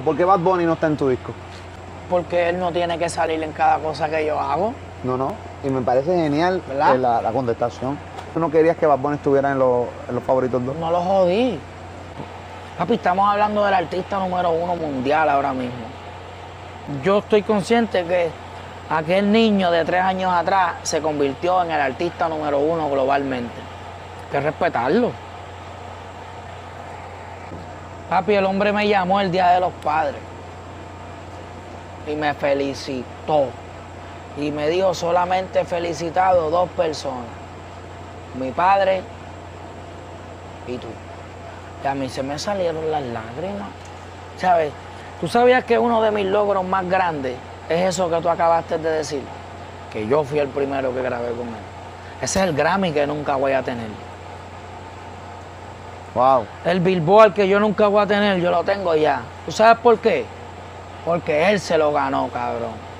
¿Por qué Bad Bunny no está en tu disco? Porque él no tiene que salir en cada cosa que yo hago. No, no. Y me parece genial ¿Verdad? eh, la, la contestación. ¿Tú no querías que Bad Bunny estuviera en los, en los favoritos dos? No lo jodí. Papi, estamos hablando del artista número uno mundial ahora mismo. Yo estoy consciente que aquel niño de tres años atrás se convirtió en el artista número uno globalmente. Hay que respetarlo. Papi, el hombre me llamó el Día de los Padres y me felicitó. Y me dijo solamente felicitado dos personas. Mi padre y tú. Y a mí se me salieron las lágrimas. ¿Sabes? ¿Tú sabías que uno de mis logros más grandes es eso que tú acabaste de decir? Que yo fui el primero que grabé con él. Ese es el Grammy que nunca voy a tener. Wow. El Billboard que yo nunca voy a tener, yo lo tengo ya. ¿Tú sabes por qué? Porque él se lo ganó, cabrón.